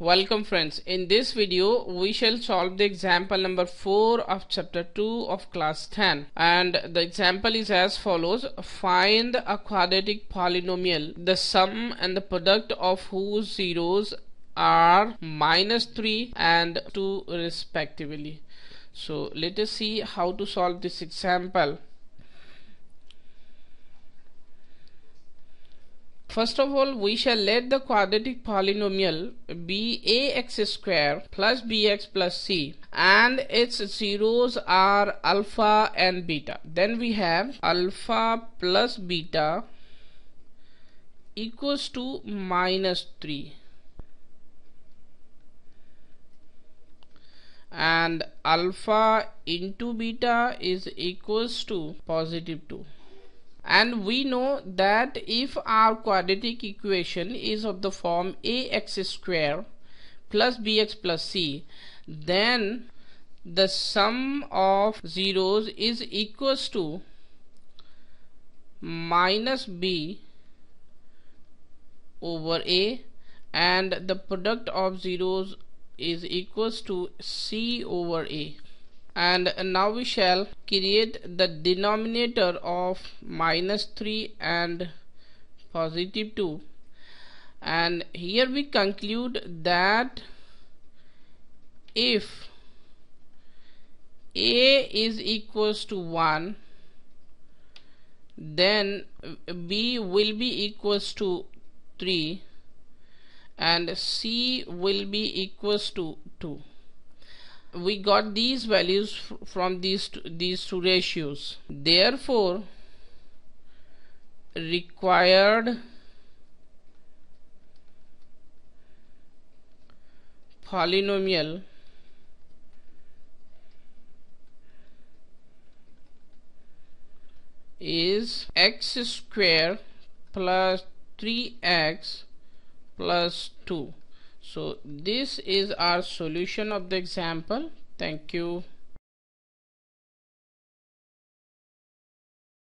Welcome friends. In this video we shall solve the example number 4 of chapter 2 of class 10 and the example is as follows. Find a quadratic polynomial the sum and the product of whose zeros are minus 3 and 2 respectively. So let us see how to solve this example. First of all, we shall let the quadratic polynomial be ax square plus bx plus c and its zeros are alpha and beta. Then we have alpha plus beta equals to minus 3 and alpha into beta is equals to positive 2 and we know that if our quadratic equation is of the form ax square plus bx plus c then the sum of zeros is equals to minus b over a and the product of zeros is equals to c over a and now we shall create the denominator of minus 3 and positive 2 and here we conclude that if a is equals to 1 then b will be equals to 3 and c will be equals to 2 we got these values from these these two ratios. Therefore required polynomial is x square plus 3x plus 2 so this is our solution of the example. Thank you